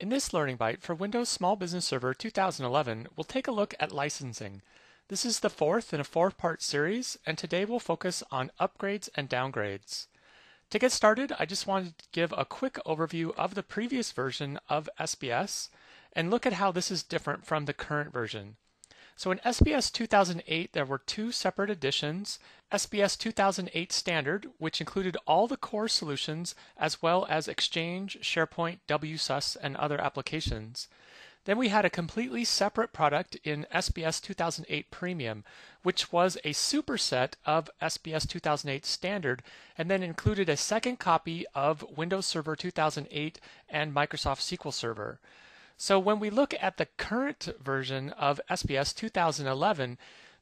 In this Learning Byte for Windows Small Business Server 2011, we'll take a look at licensing. This is the fourth in a four-part series, and today we'll focus on upgrades and downgrades. To get started, I just wanted to give a quick overview of the previous version of SBS and look at how this is different from the current version. So in SBS 2008, there were two separate editions SBS 2008 Standard, which included all the core solutions as well as Exchange, SharePoint, WSUS, and other applications. Then we had a completely separate product in SBS 2008 Premium, which was a superset of SBS 2008 Standard, and then included a second copy of Windows Server 2008 and Microsoft SQL Server. So when we look at the current version of SBS 2011,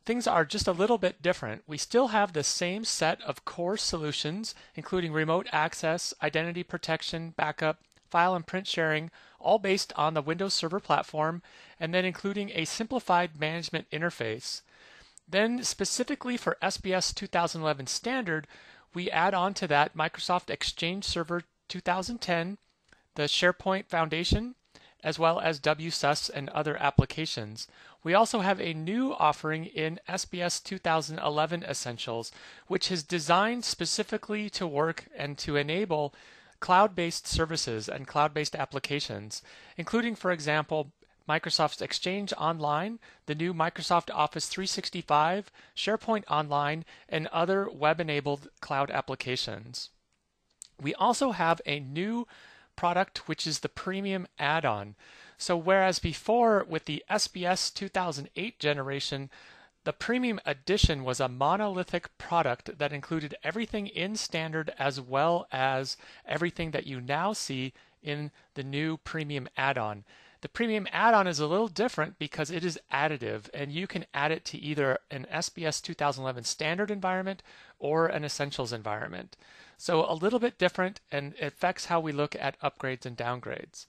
things are just a little bit different. We still have the same set of core solutions, including remote access, identity protection, backup, file and print sharing, all based on the Windows Server platform, and then including a simplified management interface. Then, specifically for SBS 2011 Standard, we add on to that Microsoft Exchange Server 2010, the SharePoint Foundation, as well as WSUS and other applications. We also have a new offering in SBS 2011 Essentials, which is designed specifically to work and to enable cloud-based services and cloud-based applications, including, for example, Microsoft's Exchange Online, the new Microsoft Office 365, SharePoint Online, and other web-enabled cloud applications. We also have a new product, which is the premium add-on. So whereas before with the SBS 2008 generation, the premium edition was a monolithic product that included everything in standard as well as everything that you now see in the new premium add-on. The premium add-on is a little different because it is additive and you can add it to either an SBS 2011 standard environment or an essentials environment. So a little bit different and affects how we look at upgrades and downgrades.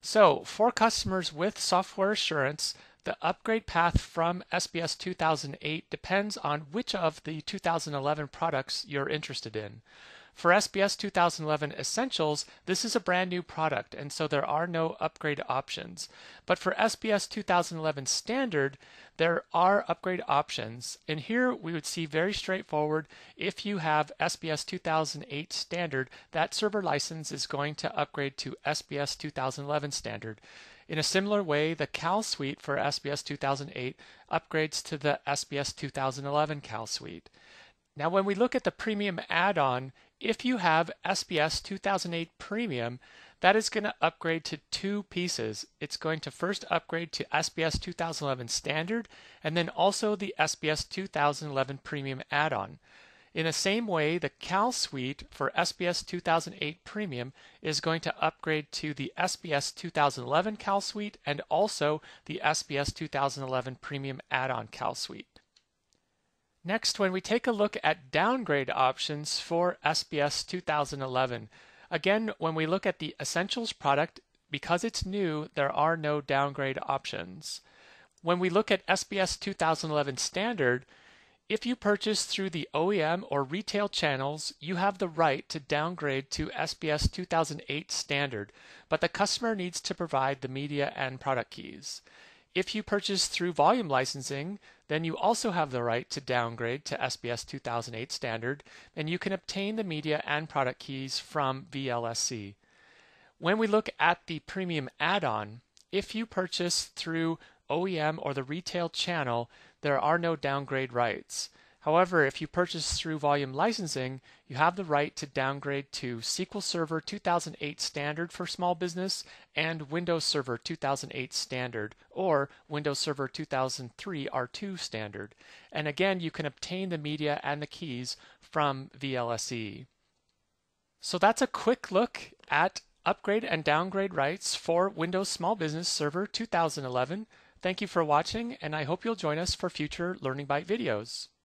So for customers with software assurance, the upgrade path from SBS 2008 depends on which of the 2011 products you're interested in. For SBS 2011 Essentials, this is a brand new product, and so there are no upgrade options. But for SBS 2011 Standard, there are upgrade options. And here we would see very straightforward if you have SBS 2008 Standard, that server license is going to upgrade to SBS 2011 Standard. In a similar way, the CAL suite for SBS 2008 upgrades to the SBS 2011 CAL suite. Now, when we look at the premium add on, if you have SBS 2008 Premium, that is going to upgrade to two pieces. It's going to first upgrade to SBS 2011 Standard and then also the SBS 2011 Premium add on. In the same way, the CAL suite for SBS 2008 Premium is going to upgrade to the SBS 2011 CAL suite and also the SBS 2011 Premium add on CAL suite. Next, when we take a look at downgrade options for SBS 2011, again, when we look at the Essentials product, because it's new, there are no downgrade options. When we look at SBS 2011 Standard, if you purchase through the OEM or retail channels, you have the right to downgrade to SBS 2008 Standard, but the customer needs to provide the media and product keys. If you purchase through volume licensing, then you also have the right to downgrade to SBS 2008 standard, and you can obtain the media and product keys from VLSC. When we look at the premium add-on, if you purchase through OEM or the retail channel, there are no downgrade rights. However, if you purchase through volume licensing, you have the right to downgrade to SQL Server 2008 Standard for small business and Windows Server 2008 Standard or Windows Server 2003 R2 Standard. And again, you can obtain the media and the keys from VLSC. So that's a quick look at upgrade and downgrade rights for Windows Small Business Server 2011. Thank you for watching, and I hope you'll join us for future Learning Byte videos.